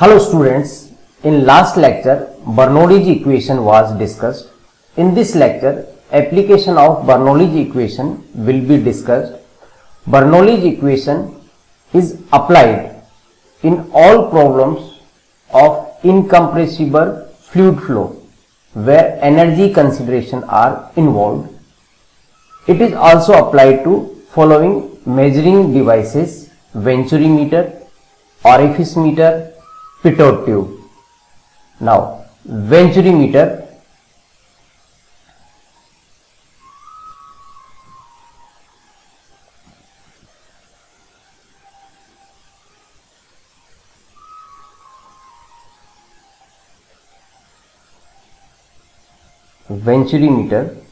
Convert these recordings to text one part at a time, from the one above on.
Hello students, in last lecture Bernoulli's equation was discussed. In this lecture application of Bernoulli's equation will be discussed. Bernoulli's equation is applied in all problems of incompressible fluid flow where energy consideration are involved. It is also applied to following measuring devices venturimeter, orifice meter, pitot tube. Now, venturimeter venturimeter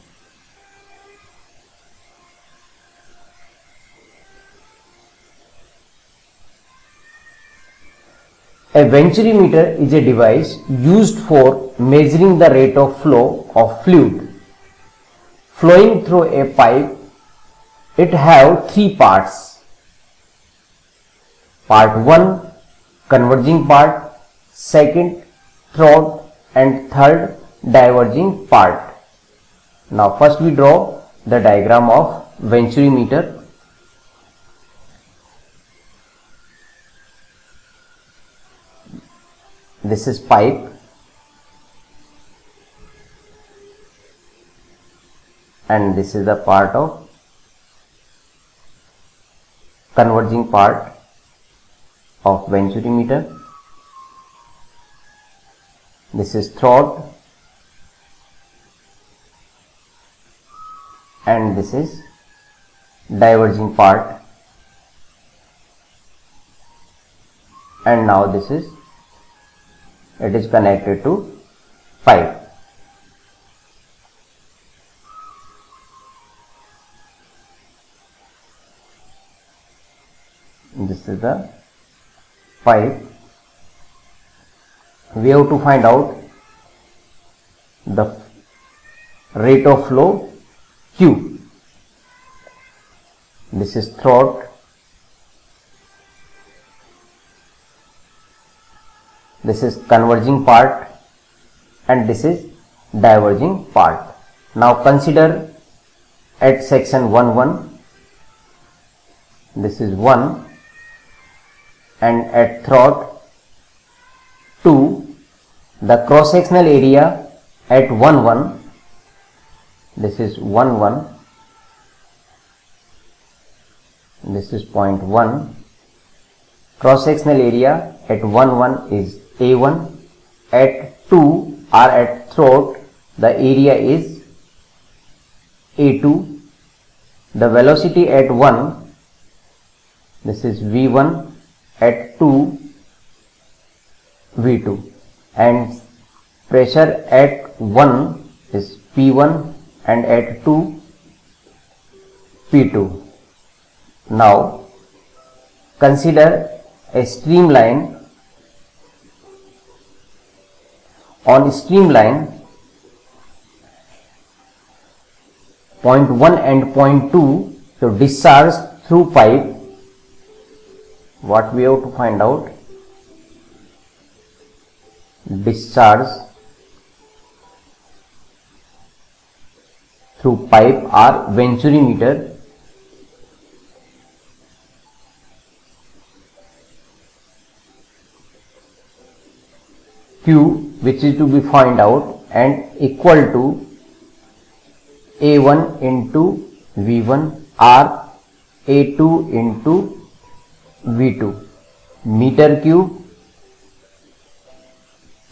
A venturimeter is a device used for measuring the rate of flow of fluid flowing through a pipe. It have three parts. Part 1 converging part, second throat and third diverging part. Now first we draw the diagram of venturimeter this is pipe. And this is the part of converging part of venturimeter this is throat and this is diverging part. And now this is it is connected to pipe. This is the pipe. We have to find out the rate of flow Q. This is throat this is converging part and this is diverging part. Now consider at section 1 1 this is 1 and at throat 2 the cross sectional area at 1 1 this is 1 1 this is point 1 cross sectional area at 1 1 is a1 at 2 or at throat. The area is A2 the velocity at 1 this is V1 at 2 V2 and pressure at 1 is P1 and at 2 P2 now consider a streamline on streamline point 1 and point 2 to discharge through pipe what we have to find out discharge through pipe or venturimeter Q which is to be find out and equal to A1 into V1 or A2 into V2 meter cube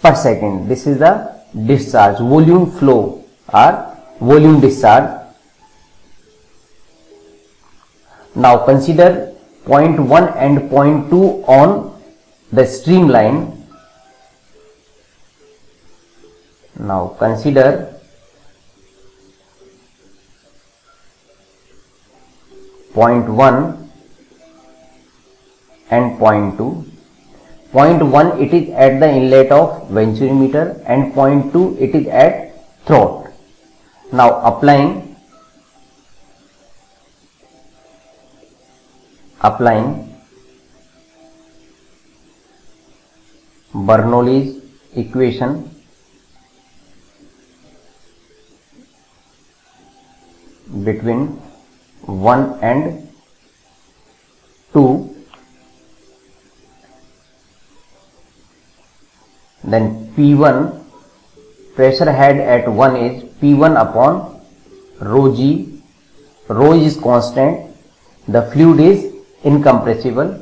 per second. This is the discharge volume flow or volume discharge. Now consider point 1 and point 2 on the streamline Now consider point 1 and point 2. Point 1 it is at the inlet of venturimeter and point 2 it is at throat. Now applying applying Bernoulli's equation between 1 and 2 then P1 pressure head at 1 is P1 upon rho g. Rho is constant. The fluid is incompressible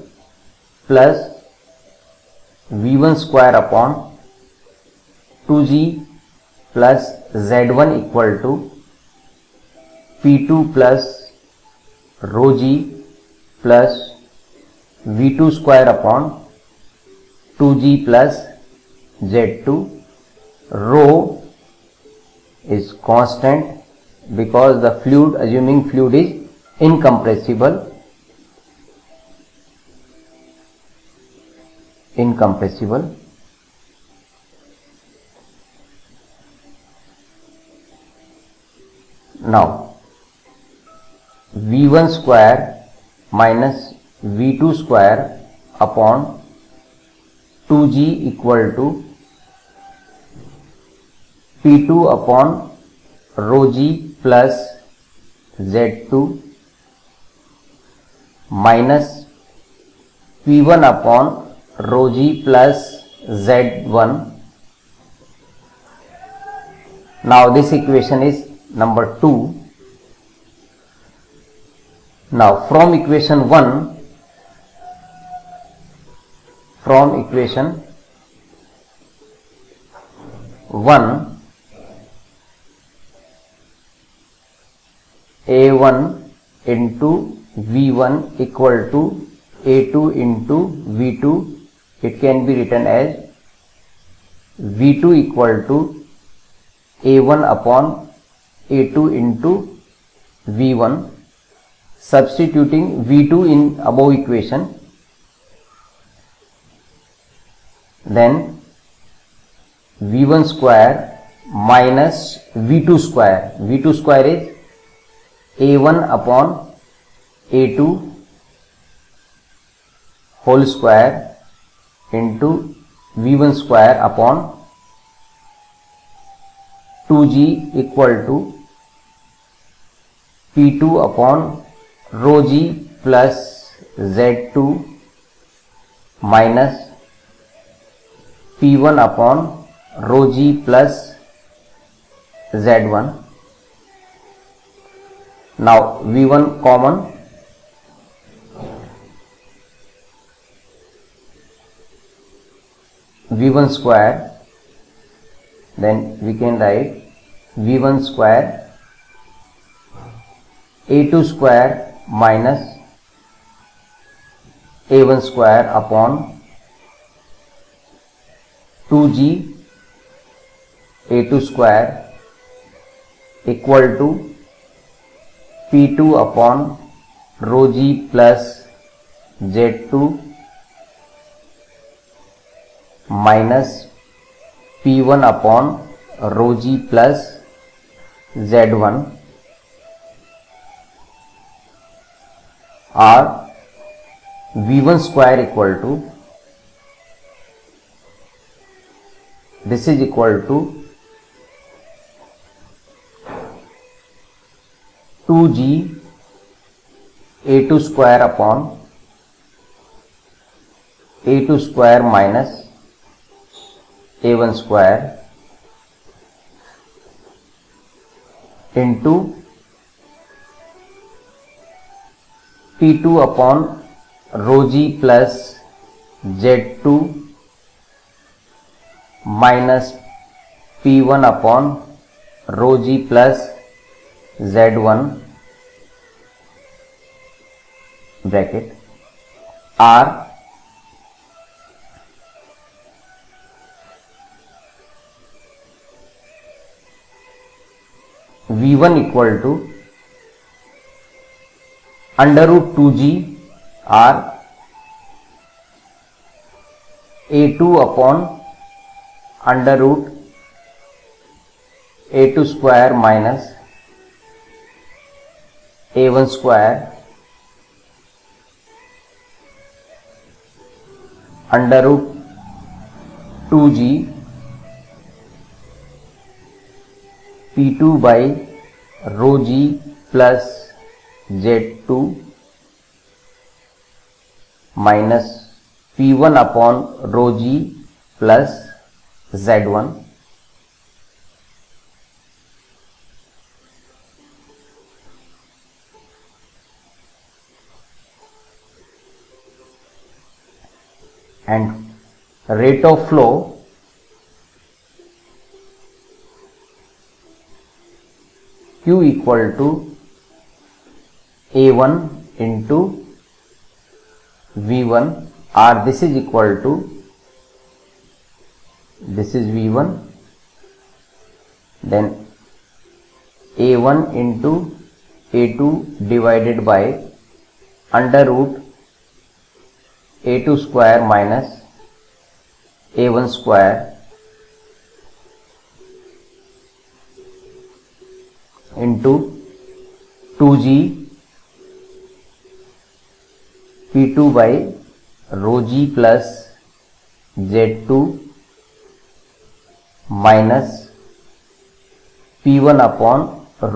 plus V1 square upon 2g plus Z1 equal to P2 plus rho g plus V2 square upon 2g plus Z2 rho is constant because the fluid assuming fluid is incompressible. Incompressible. Now v1 square minus v2 square upon 2g equal to p2 upon rho g plus z2 minus p1 upon rho g plus z1 now this equation is number 2 now from equation 1 from equation 1 a1 into v1 equal to a2 into v2 it can be written as v2 equal to a1 upon a2 into v1 substituting v2 in above equation then v1 square minus v2 square v2 square is a1 upon a2 whole square into v1 square upon 2g equal to p2 upon rho g plus z2 minus p1 upon rho g plus z1 now v1 common. V1 square. Then we can write v1 square a2 square minus a1 square upon 2g a2 square equal to p2 upon rho g plus z2 minus P1 upon rho g plus Z1 r v one square equal to this is equal to two g a two square upon a two square minus a one square into P2 upon rho g plus Z2 minus P1 upon rho g plus Z1 bracket R v1 equal to under root 2g or a2 upon under root a2 square minus a1 square under root 2g p2 by rho g plus z2 minus p1 upon rho g plus z1 and rate of flow Q equal to a one into v one r this is equal to this is v one then a one into a two divided by under root a two square minus a one square into two g p2 by rho g plus z2 minus p1 upon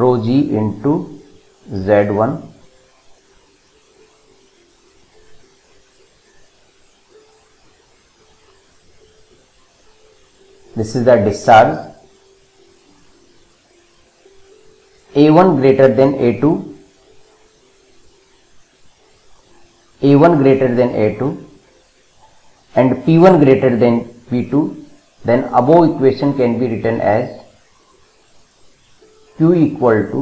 rho g into z1 this is the discharge. A1 greater than a2 a1 greater than a2 and p1 greater than p2 then above equation can be written as q equal to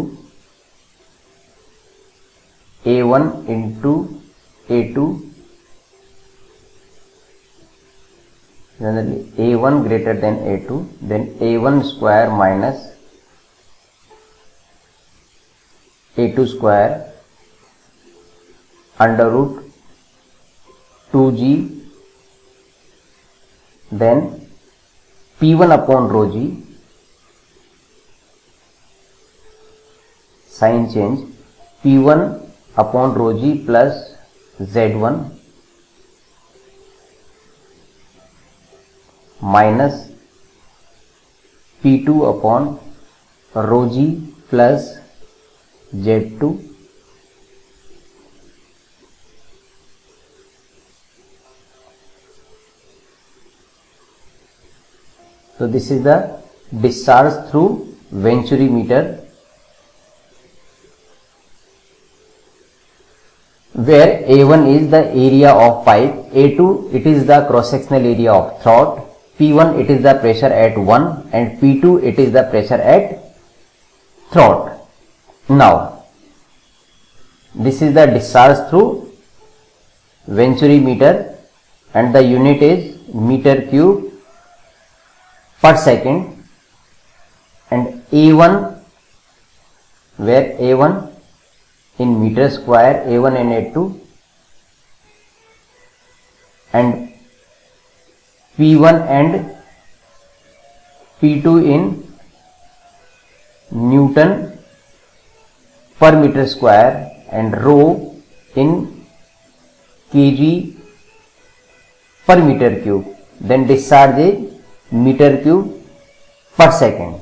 a1 into a2 generally a1 greater than a2 then a1 square minus a2 square under root two g then p one upon rho g sign change p one upon rho g plus z one minus p two upon rho g plus z two So this is the discharge through venturi meter where A1 is the area of pipe, A2 it is the cross sectional area of throat, P1 it is the pressure at 1 and P2 it is the pressure at throat. Now this is the discharge through venturi meter and the unit is meter cube per second and A1 where A1 in meter square A1 and A2 and P1 and P2 in Newton per meter square and rho in kg per meter cube then discharge is meter cube per second.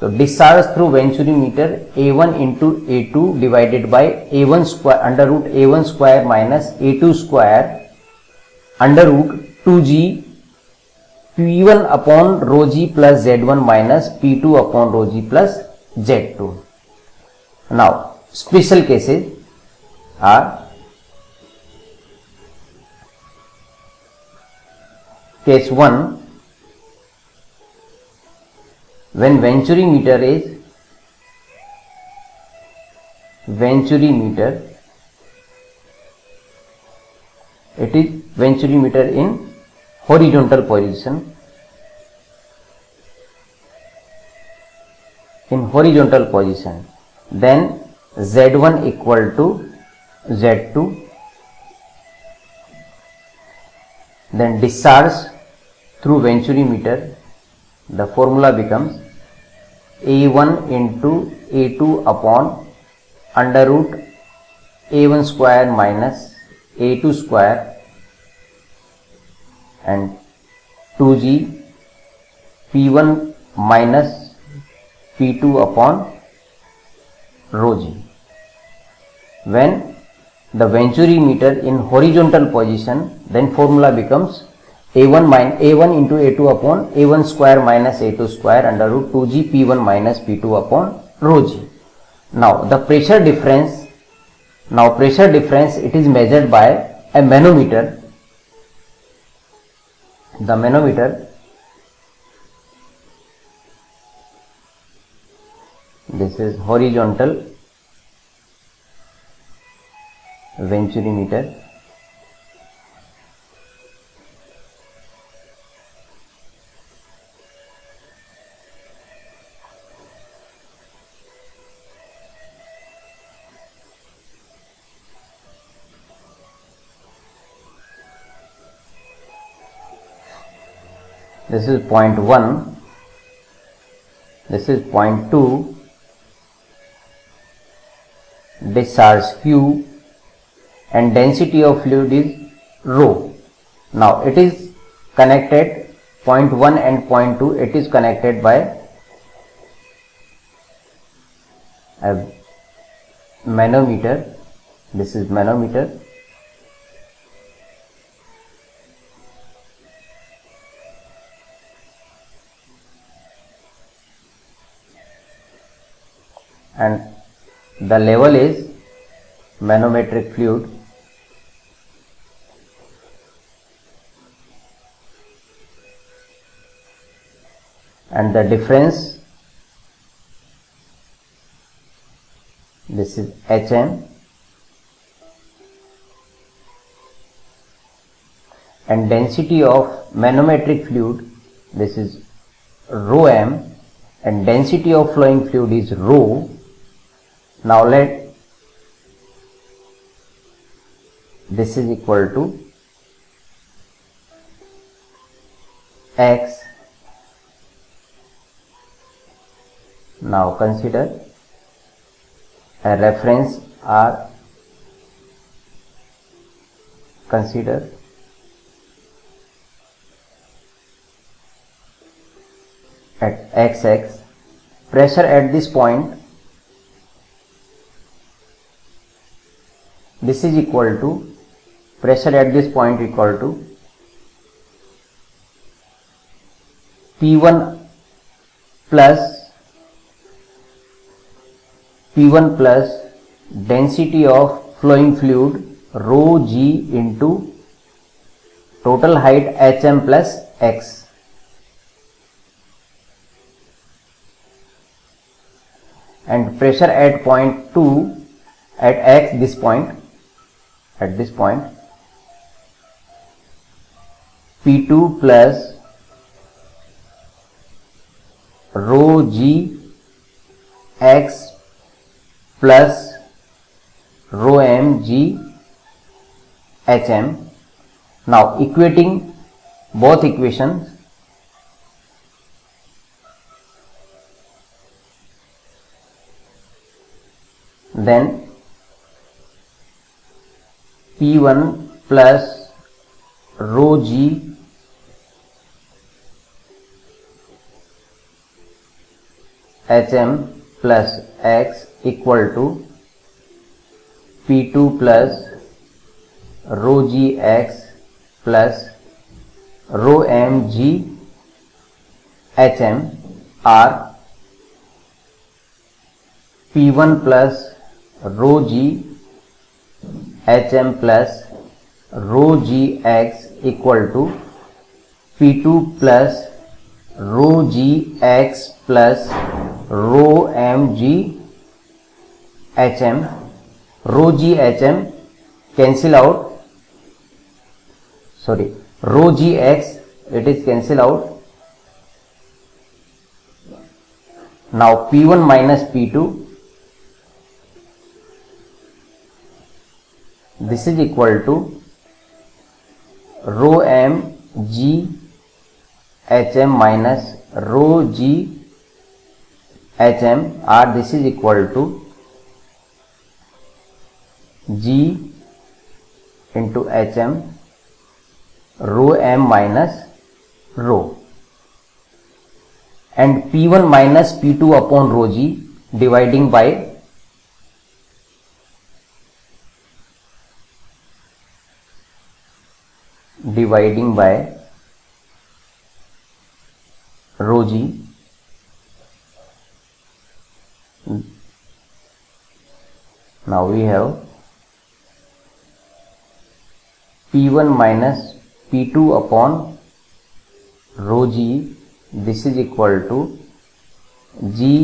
So discharge through venturi meter A1 into A2 divided by A1 square under root A1 square minus A2 square under root 2g p1 upon rho g plus z1 minus p2 upon rho g plus z2. Now, special cases are case 1 when venturi meter is? Venturi meter. It is venturi meter in horizontal position. In horizontal position. Then Z1 equal to Z2 then discharge through venturi meter. The formula becomes a1 into a2 upon under root a1 square minus a2 square and 2g p1 minus p2 upon rho g. When the venturi meter in horizontal position then formula becomes a1 minus a1 into a2 upon a1 square minus a2 square under root 2g p1 minus p2 upon rho g. Now the pressure difference now pressure difference it is measured by a manometer. The manometer this is horizontal venturi meter this is point 1 this is point 2 discharge q and density of fluid is rho. Now it is connected point 1 and point 2 it is connected by a manometer. This is manometer and the level is manometric fluid. And the difference this is HM and density of manometric fluid this is rho m. And density of flowing fluid is rho now let this is equal to x. Now consider a reference r. Consider at xx pressure at this point this is equal to pressure at this point equal to P1 plus P1 plus density of flowing fluid rho g into total height hm plus x. And pressure at point 2 at x this point at this point. P2 plus rho g x plus rho m g hm now equating both equations. Then P1 plus rho g hm plus x equal to P2 plus rho g x plus rho m g hm are P1 plus rho g hm plus rho g x equal to P2 plus rho g x plus rho m g hm rho g hm cancel out. Sorry rho g x it is cancel out. Now p1 minus p2 this is equal to rho m g hm minus rho g hm or this is equal to g into hm rho m minus rho and P1 minus P2 upon rho g dividing by dividing by rho g now we have p one minus p two upon rho g this is equal to g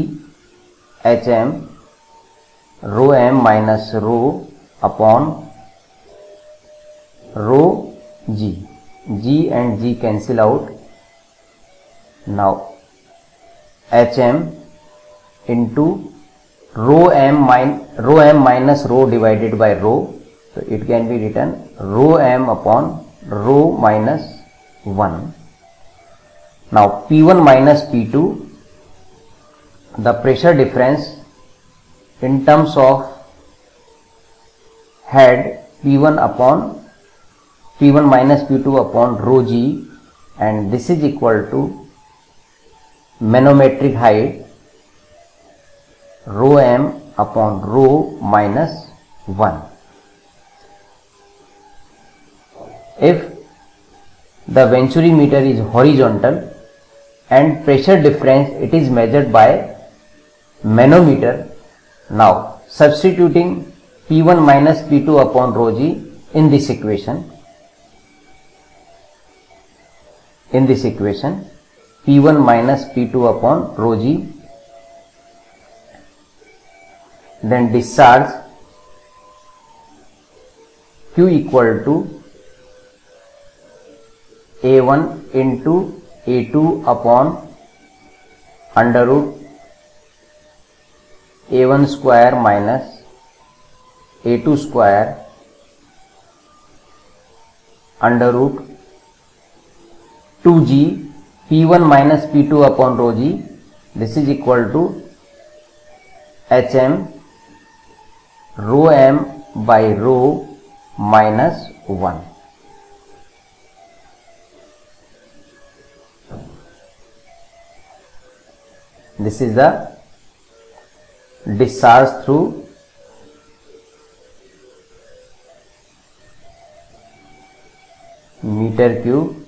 h m rho m minus rho upon rho g g and g cancel out now hm into rho m min rho m minus rho divided by rho so it can be written rho m upon rho minus 1 now P1 minus P2 the pressure difference in terms of head P1 upon P1 minus P2 upon rho g and this is equal to manometric height rho m upon rho minus 1. If the venturi meter is horizontal and pressure difference it is measured by manometer. Now substituting P1 minus P2 upon rho g in this equation. In this equation P1 minus P2 upon rho g then discharge Q equal to A1 into a2 upon under root a1 square minus a2 square under root 2g p1 minus p2 upon rho g this is equal to hm rho m by rho minus 1 this is the discharge through meter cube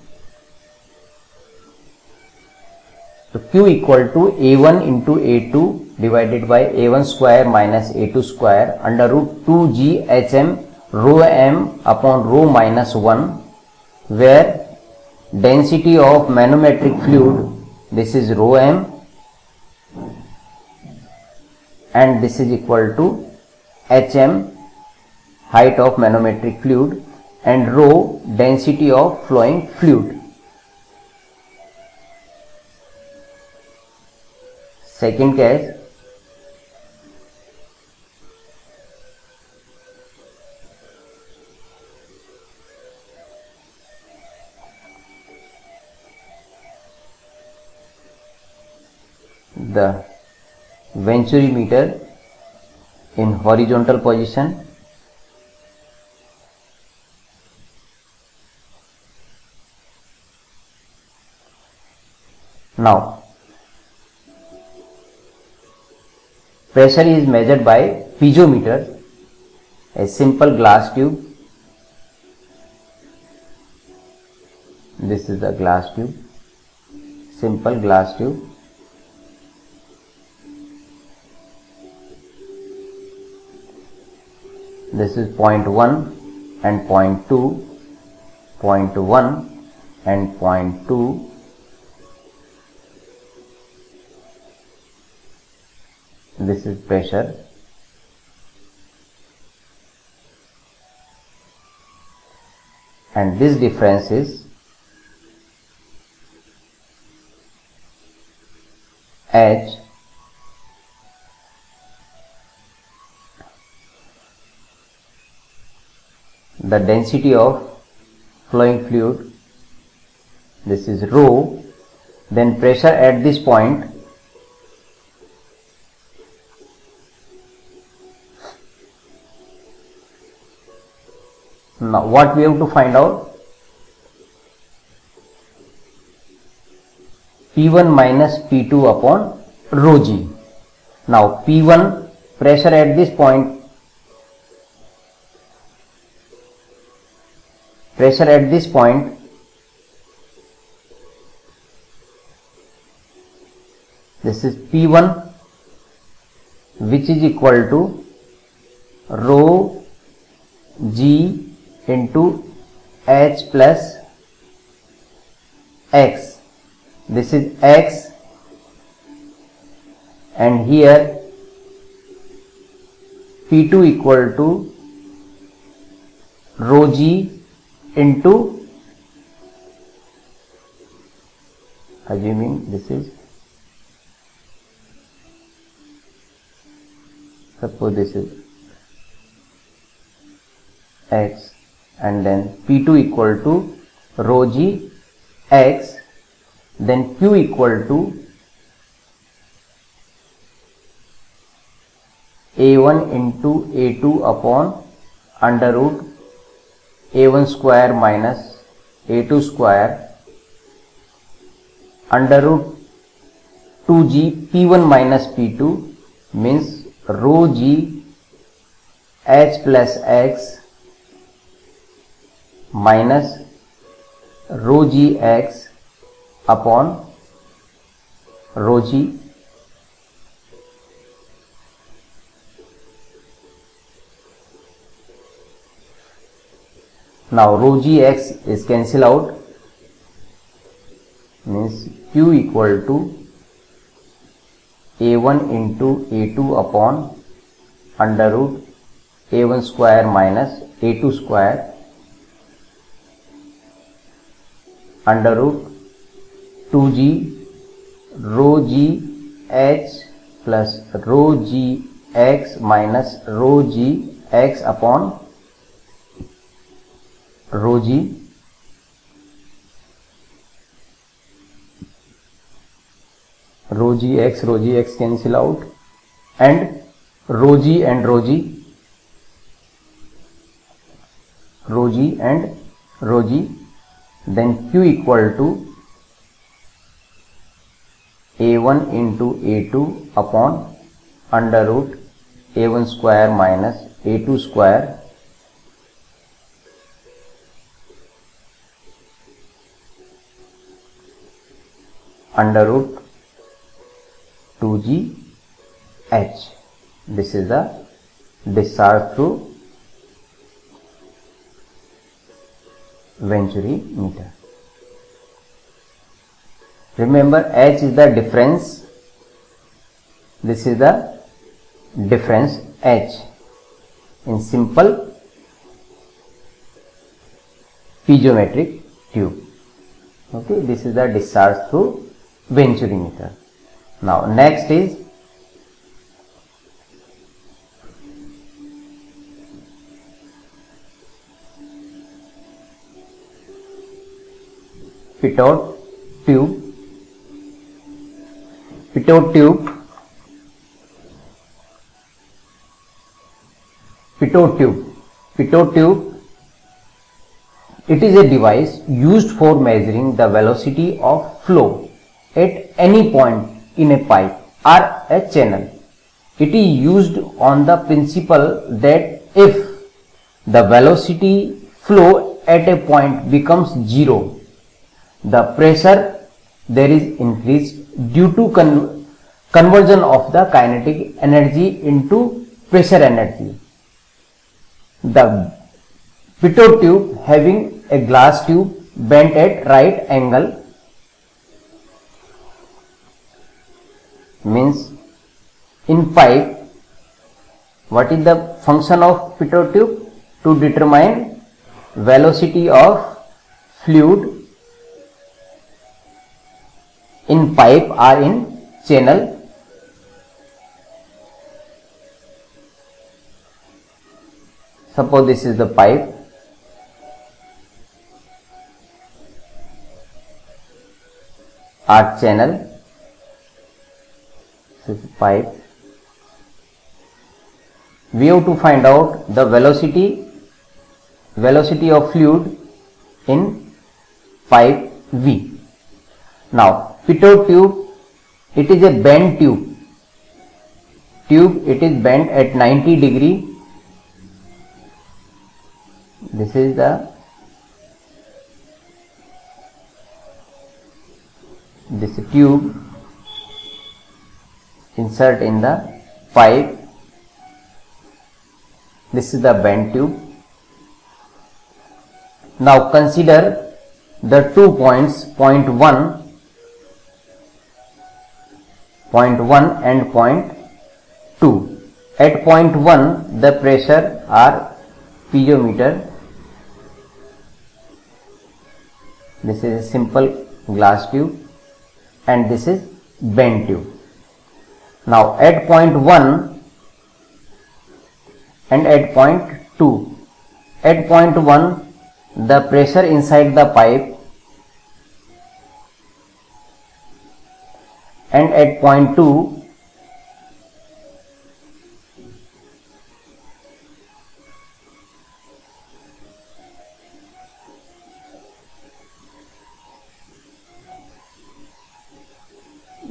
so q equal to a1 into a2 divided by a1 square minus a2 square under root 2 g hm rho m upon rho minus 1 where density of manometric fluid this is rho m and this is equal to hm height of manometric fluid and rho density of flowing fluid. Second case. The venturi meter in horizontal position. Now pressure is measured by piezometer a simple glass tube. This is the glass tube. Simple glass tube. This is point 1 and point 2 point 1 and point 2 this is pressure. And this difference is H the density of flowing fluid this is rho then pressure at this point now what we have to find out? P1 minus P2 upon rho g. Now P1 pressure at this point. Pressure at this point. This is P1 which is equal to rho g into h plus x. This is x and here P2 equal to rho g into assuming this is suppose this is x and then p2 equal to rho g x then q equal to a1 into a2 upon under root a1 square minus a2 square under root 2g p1 minus p2 means rho g h plus x minus rho g x upon rho g now rho g x is cancel out means Q equal to a one into a two upon under root a one square minus a two square under root 2g rho g h plus rho g x minus rho g x upon rho g. Rho g x rho g x cancel out and rho g and rho g. Rho g and rho g then q equal to a1 into a2 upon under root a1 square minus a2 square under root 2g h this is the discharge through venturi meter. Remember h is the difference. This is the difference h. In simple piezometric tube. Okay this is the discharge through venturi meter. Now next is pitot tube. Pitot tube. Pitot tube. Pitot tube. It is a device used for measuring the velocity of flow at any point in a pipe or a channel. It is used on the principle that if the velocity flow at a point becomes zero, the pressure there is increased due to con conversion of the kinetic energy into pressure energy. The pitot tube having a glass tube bent at right angle means in pipe what is the function of pitot tube to determine velocity of fluid in pipe or in channel. Suppose this is the pipe. or channel this is pipe we have to find out the velocity velocity of fluid in pipe V. Now, pitot tube it is a bent tube. Tube it is bent at 90 degree. This is the this tube insert in the pipe. This is the bent tube. Now consider the two points point 1 point 1 and point 2 at point 1 the pressure are piezometer. This is a simple glass tube and this is bent tube. Now at point 1 and at point 2 at point 1 the pressure inside the pipe and at point 2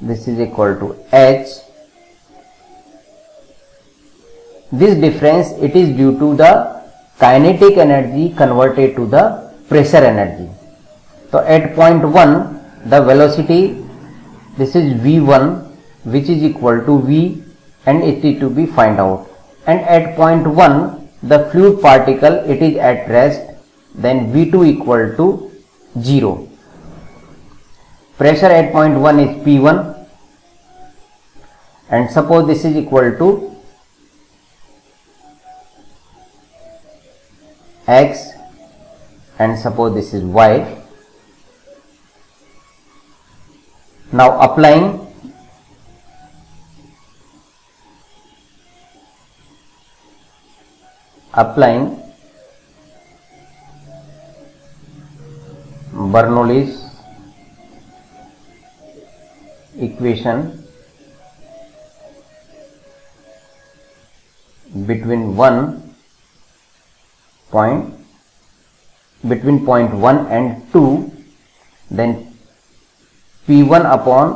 this is equal to h. This difference it is due to the kinetic energy converted to the pressure energy. So at point 1 the velocity this is v1 which is equal to v and it is to be find out. And at point 1 the fluid particle it is at rest then v2 equal to 0 pressure at point 1 is p1 and suppose this is equal to x and suppose this is y now applying. Applying. Bernoulli's equation between 1 point between point 1 and 2 then p1 upon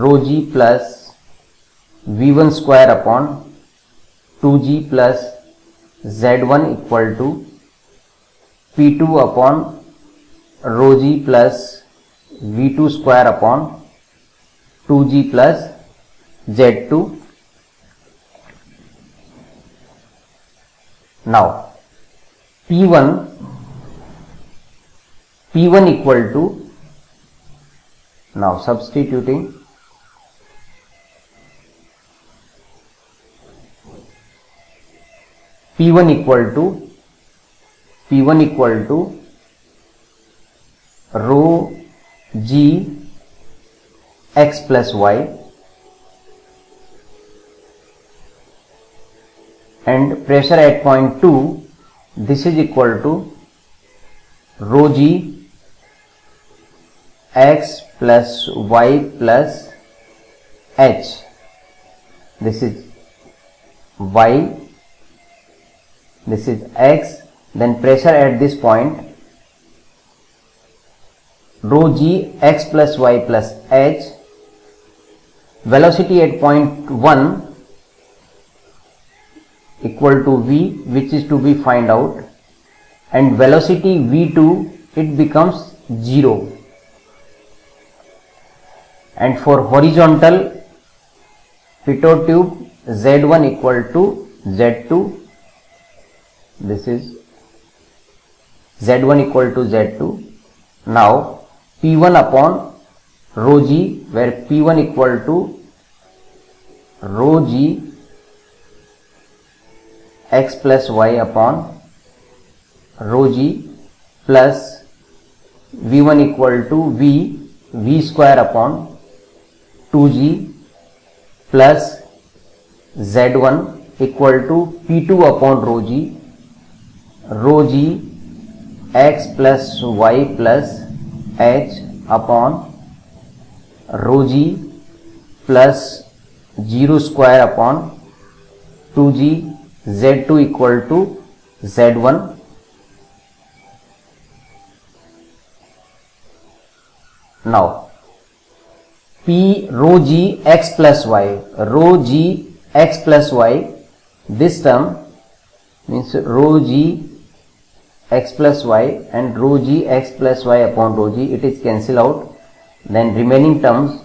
rho g plus v1 square upon 2g plus z1 equal to p2 upon rho g plus v2 square upon 2g plus z2 now p1 p1 equal to now substituting. P1 equal to p1 equal to rho g x plus y and pressure at point 2 this is equal to rho g x plus y plus h. This is y. This is x. Then pressure at this point. Rho g x plus y plus h. Velocity at point 1 equal to v which is to be find out. And velocity v2 it becomes 0 and for horizontal pitot tube z1 equal to z2 this is z1 equal to z2 now p1 upon rho g where p1 equal to rho g x plus y upon rho g plus v1 equal to v v square upon 2g plus z1 equal to p2 upon rho g rho g x plus y plus h upon rho g plus 0 square upon 2g z2 equal to z1 now p rho g x plus y. Rho g x plus y. This term means rho g x plus y and rho g x plus y upon rho g. It is cancel out. Then remaining terms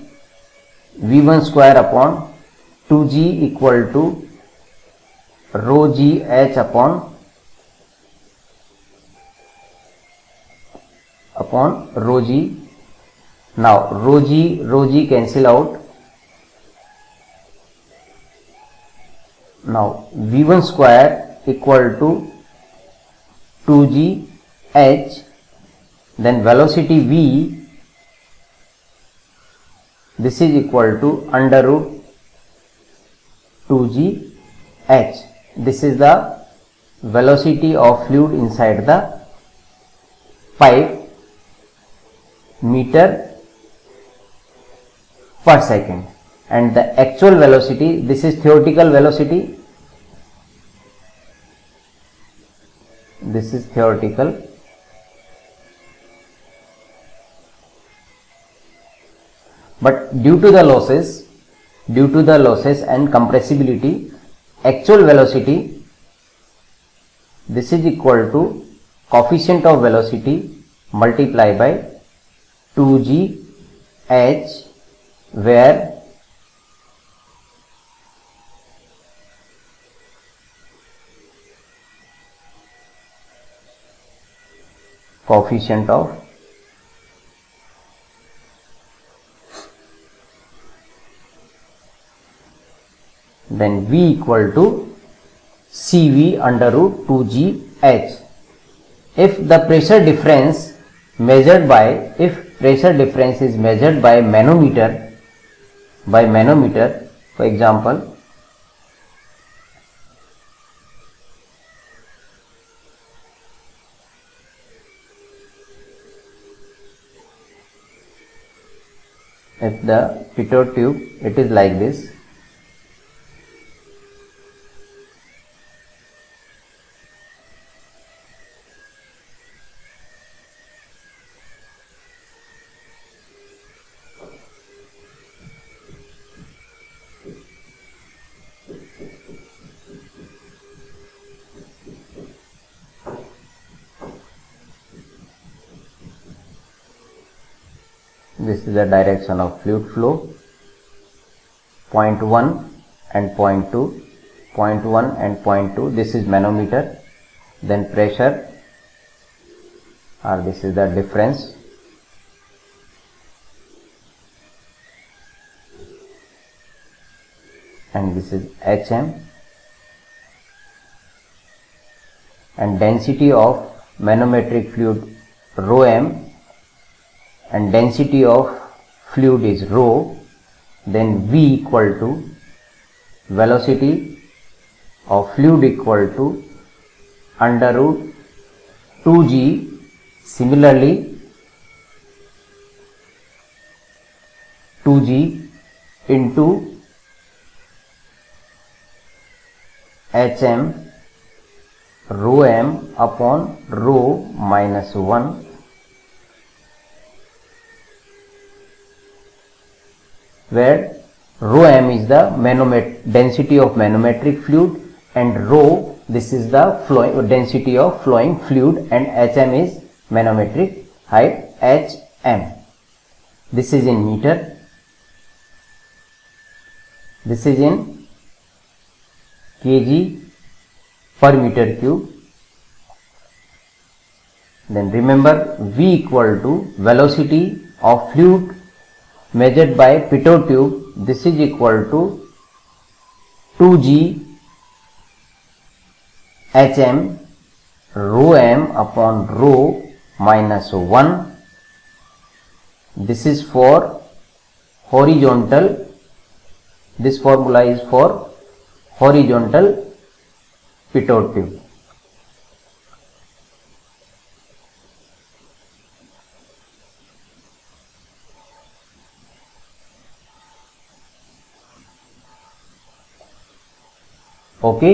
v1 square upon 2g equal to rho g h upon upon rho g now rho g rho g cancel out. Now v1 square equal to 2g h then velocity v this is equal to under root 2g h. This is the velocity of fluid inside the pipe meter per second. And the actual velocity this is theoretical velocity. This is theoretical. But due to the losses due to the losses and compressibility actual velocity this is equal to coefficient of velocity multiplied by 2g h where coefficient of then V equal to CV under root 2GH. If the pressure difference measured by, if pressure difference is measured by manometer, by manometer, for example, if the pitot tube it is like this this is the direction of fluid flow. Point 1 and point 2 point 1 and point 2 this is manometer. Then pressure or this is the difference. And this is HM and density of manometric fluid rho m and density of fluid is rho then v equal to velocity of fluid equal to under root 2g similarly 2g into hm rho m upon rho minus 1 where rho m is the density of manometric fluid and rho this is the flowing density of flowing fluid and hm is manometric height hm this is in meter. This is in kg per meter cube. Then remember v equal to velocity of fluid measured by pitot tube this is equal to 2g hm rho m upon rho minus 1 this is for horizontal. This formula is for horizontal pitot tube okay